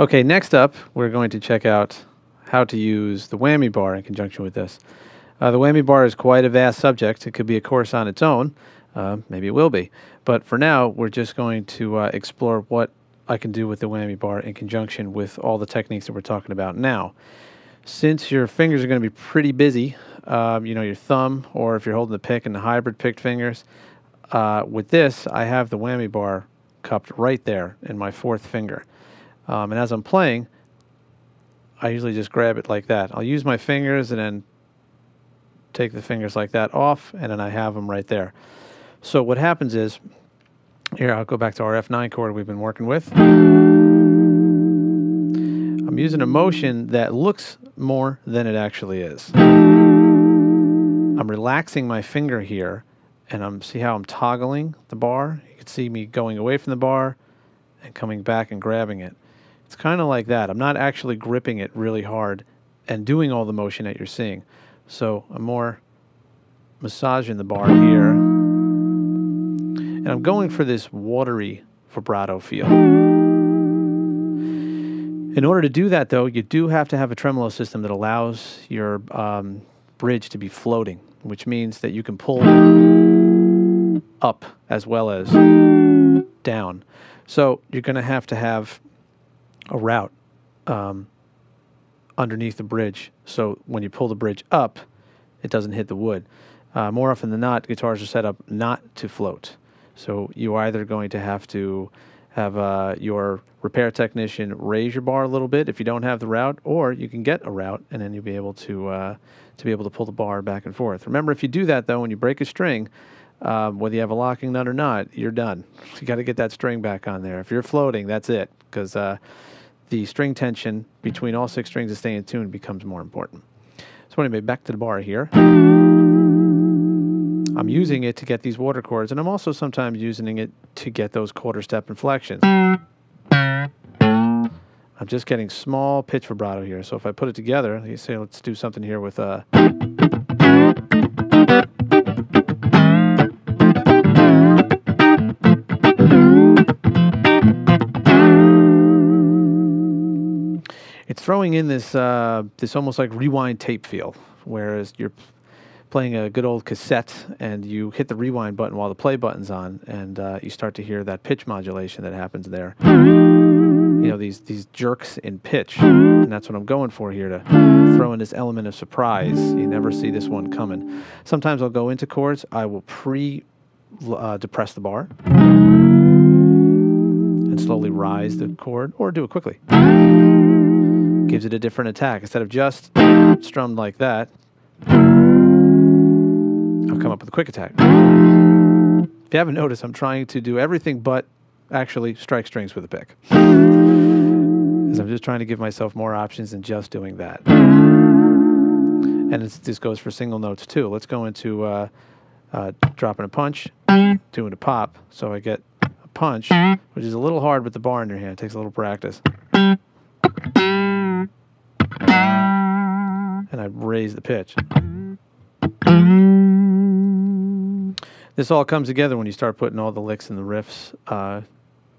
Okay, next up, we're going to check out how to use the whammy bar in conjunction with this. Uh, the whammy bar is quite a vast subject. It could be a course on its own. Uh, maybe it will be. But for now, we're just going to uh, explore what I can do with the whammy bar in conjunction with all the techniques that we're talking about now. Since your fingers are going to be pretty busy, um, you know, your thumb, or if you're holding the pick and the hybrid picked fingers, uh, with this, I have the whammy bar cupped right there in my fourth finger. Um, and as I'm playing, I usually just grab it like that. I'll use my fingers and then take the fingers like that off, and then I have them right there. So what happens is, here I'll go back to our F9 chord we've been working with. I'm using a motion that looks more than it actually is. I'm relaxing my finger here, and I'm see how I'm toggling the bar. You can see me going away from the bar and coming back and grabbing it. It's kind of like that. I'm not actually gripping it really hard and doing all the motion that you're seeing. So I'm more massaging the bar here. And I'm going for this watery vibrato feel. In order to do that, though, you do have to have a tremolo system that allows your um, bridge to be floating, which means that you can pull up as well as down. So you're going to have to have a rout um, underneath the bridge. So when you pull the bridge up, it doesn't hit the wood. Uh, more often than not, guitars are set up not to float. So you're either going to have to have uh, your repair technician raise your bar a little bit if you don't have the rout, or you can get a rout and then you'll be able to uh, to be able to pull the bar back and forth. Remember, if you do that though, when you break a string, um, whether you have a locking nut or not, you're done. You got to get that string back on there. If you're floating, that's it, because uh, the string tension between all six strings to stay in tune becomes more important. So anyway, back to the bar here. I'm using it to get these water chords, and I'm also sometimes using it to get those quarter step inflections. I'm just getting small pitch vibrato here. So if I put it together, you say, let's do something here with a. It's throwing in this uh, this almost like rewind tape feel, whereas you're playing a good old cassette and you hit the rewind button while the play button's on, and uh, you start to hear that pitch modulation that happens there. You know these these jerks in pitch, and that's what I'm going for here to throw in this element of surprise. You never see this one coming. Sometimes I'll go into chords. I will pre uh, depress the bar and slowly rise the chord, or do it quickly gives it a different attack. Instead of just strummed like that, I'll come up with a quick attack. If you haven't noticed, I'm trying to do everything but actually strike strings with a pick. Because I'm just trying to give myself more options than just doing that. And this goes for single notes too. Let's go into uh, uh, dropping a punch, doing a pop. So I get a punch, which is a little hard with the bar in your hand. It takes a little practice and I raise the pitch. This all comes together when you start putting all the licks and the riffs uh,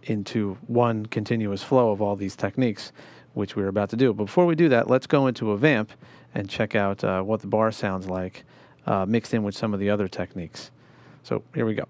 into one continuous flow of all these techniques, which we're about to do. But before we do that, let's go into a vamp and check out uh, what the bar sounds like uh, mixed in with some of the other techniques. So here we go.